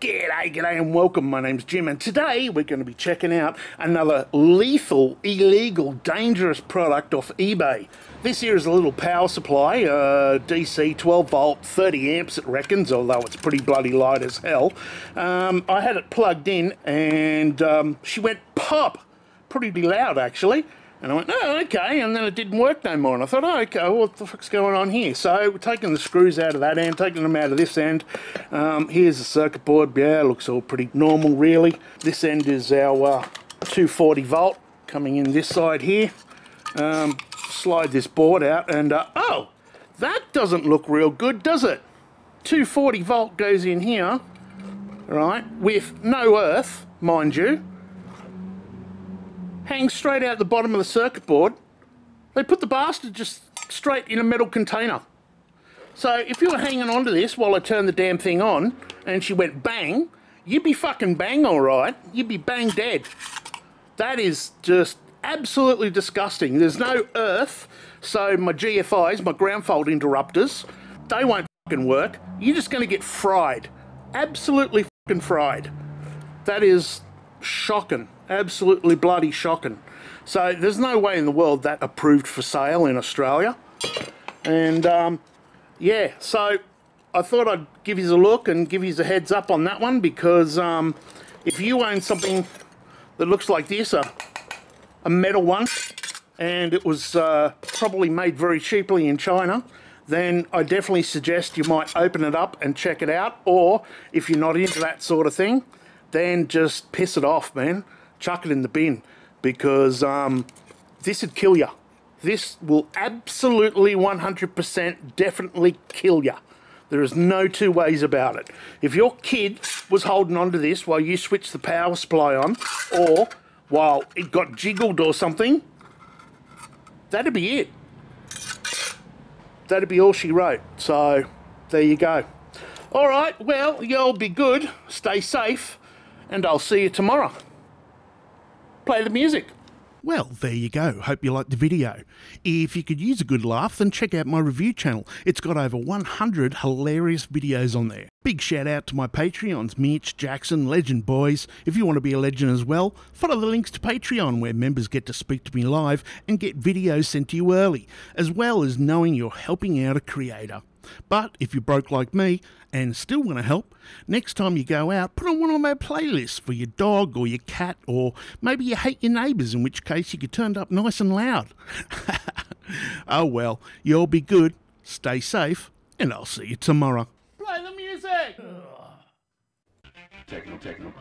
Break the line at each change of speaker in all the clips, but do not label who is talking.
G'day, g'day, and welcome. My name's Jim, and today we're going to be checking out another lethal, illegal, dangerous product off eBay. This here is a little power supply, uh, DC 12 volt, 30 amps it reckons, although it's pretty bloody light as hell. Um, I had it plugged in, and um, she went pop, pretty loud actually. And I went, oh, okay, and then it didn't work no more. And I thought, oh, okay, what the fuck's going on here? So we're taking the screws out of that end, taking them out of this end. Um, here's the circuit board. Yeah, looks all pretty normal, really. This end is our uh, 240 volt coming in this side here. Um, slide this board out, and uh, oh, that doesn't look real good, does it? 240 volt goes in here, right, with no earth, mind you hangs straight out the bottom of the circuit board. They put the bastard just straight in a metal container. So if you were hanging onto this while I turned the damn thing on and she went bang, you'd be fucking bang alright. You'd be bang dead. That is just absolutely disgusting. There's no earth, so my GFIs, my ground fault interrupters, they won't fucking work. You're just going to get fried. Absolutely fucking fried. That is shocking. Absolutely bloody shocking. So there's no way in the world that approved for sale in Australia. And um, yeah, so I thought I'd give you a look and give you a heads up on that one because um, if you own something that looks like this, a, a metal one, and it was uh, probably made very cheaply in China, then I definitely suggest you might open it up and check it out. Or if you're not into that sort of thing, then just piss it off, man. Chuck it in the bin because um, this would kill you. This will absolutely 100% definitely kill you. There is no two ways about it. If your kid was holding on to this while you switched the power supply on, or while it got jiggled or something, that'd be it. That'd be all she wrote. So, there you go. All right, well, you'll be good. Stay safe and I'll see you tomorrow. Play the music.
Well, there you go. Hope you liked the video. If you could use a good laugh, then check out my review channel. It's got over 100 hilarious videos on there. Big shout out to my Patreons, Mitch, Jackson, Legend Boys. If you want to be a legend as well, follow the links to Patreon where members get to speak to me live and get videos sent to you early, as well as knowing you're helping out a creator. But if you're broke like me and still want to help, next time you go out, put on one of my playlists for your dog or your cat, or maybe you hate your neighbours, in which case you could turn it up nice and loud. oh well, you'll be good, stay safe, and I'll see you tomorrow.
Play the music!
Techno, techno.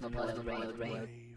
Cosmopolitan Railroad.